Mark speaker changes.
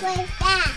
Speaker 1: 会饭